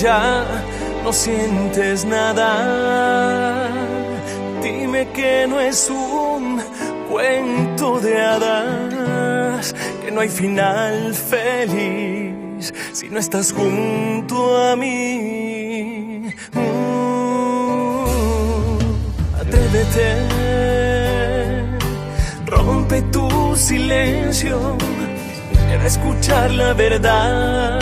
ya no sientes nada. Dime que no es un cuento de hadas, que no hay final feliz si no estás junto a mí. Mm, atrévete, rompe tu silencio Quiero escuchar la verdad.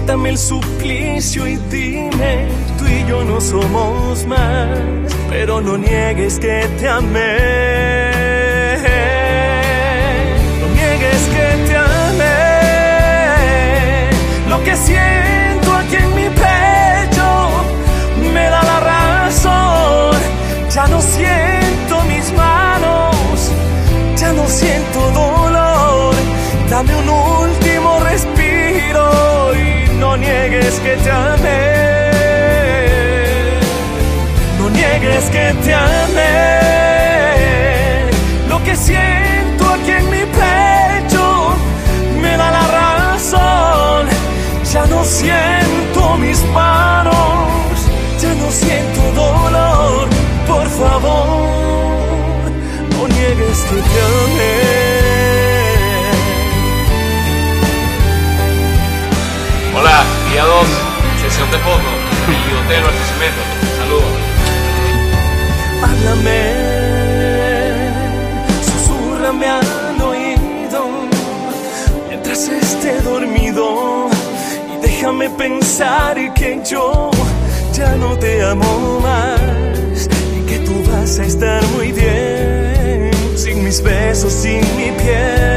Quítame el suplicio y dime, tú y yo no somos más. Pero no niegues que te amé. Niegues que te amé. Lo que siento aquí en mi pecho me da la razón. Ya no siento mis manos, ya no siento dolor. Por favor, no niegues que te amé. Hola, día 2, sesión de fondo, Hotel Barquisimeto. Saludos. Háblame, susurrame al oído mientras esté dormido y déjame pensar que yo ya no te amo más y que tú vas a estar muy bien sin mis besos, sin mi piel.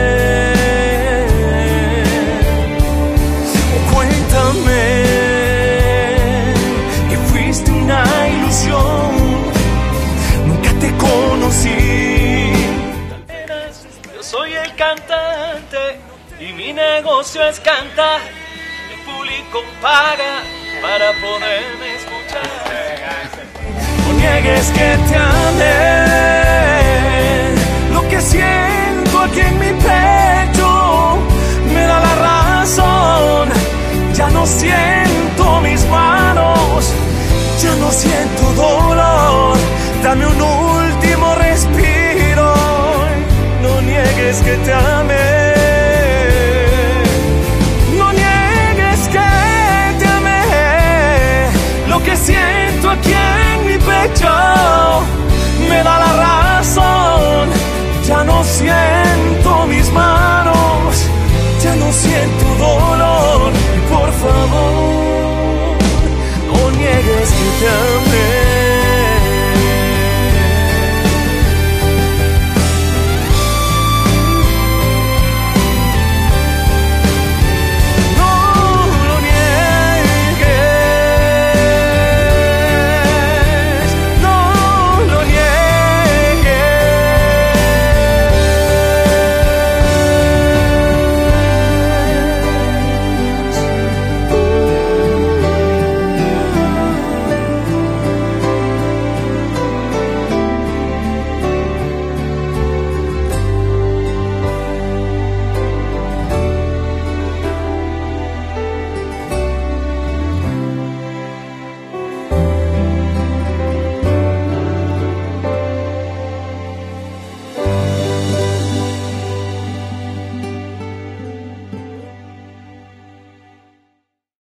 Mi negocio es cantar. El público paga para poderme escuchar. No niegues que te amé. Lo que siento aquí en mi pecho me da la razón. Ya no siento mis manos, ya no siento dolor. Dame un último respiro. No niegues que te amé. show